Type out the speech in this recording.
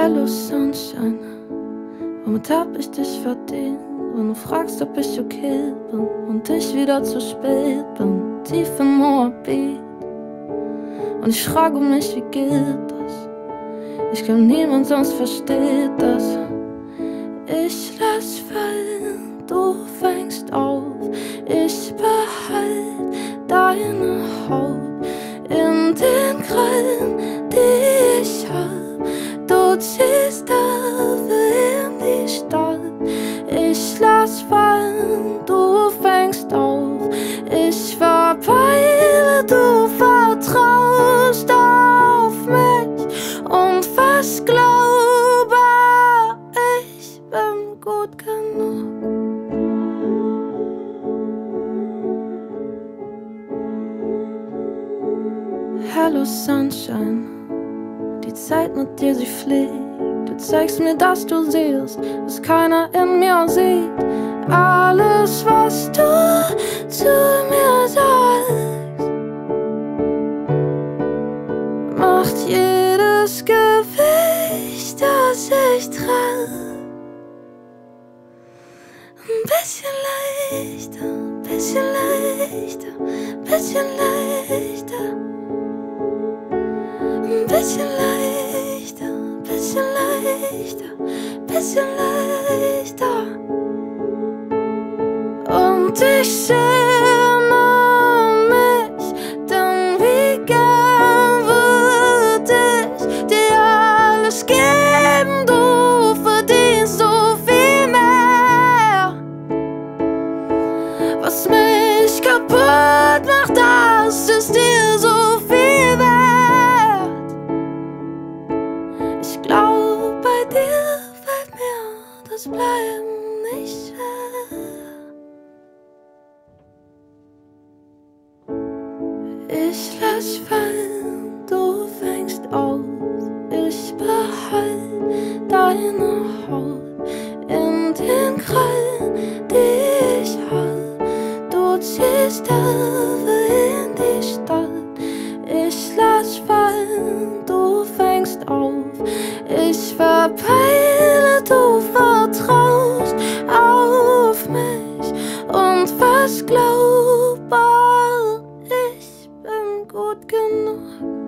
Hello Sunshine, womit hab ich dich verdient? Wenn du fragst, ob ich okay bin und ich wieder zu spät bin, tief im Moabit. Und ich frage mich, wie geht das? Ich glaube, niemand sonst versteht das. Ich lass fallen, du fängst auf. Ich behalte deine Haut Hello Sunshine, die Zeit mit dir, sie fliegt. Du zeigst mir, dass du siehst, was keiner in mir sieht. Alles, was du zu mir sagst, macht jedes Gewicht, das ich trage, ein bisschen leichter, bisschen leichter, bisschen leichter. Bisschen leichter, bisschen leichter, bisschen leichter. Und ich schäme das Bleiben nicht schwer. Ich lass fallen, du fängst auf. Ich behalte deine Haut in den Krallen, die ich hab. Du ziehst dafür in die Stadt. Ich lass fallen, du fängst auf. Ich verpeile, broken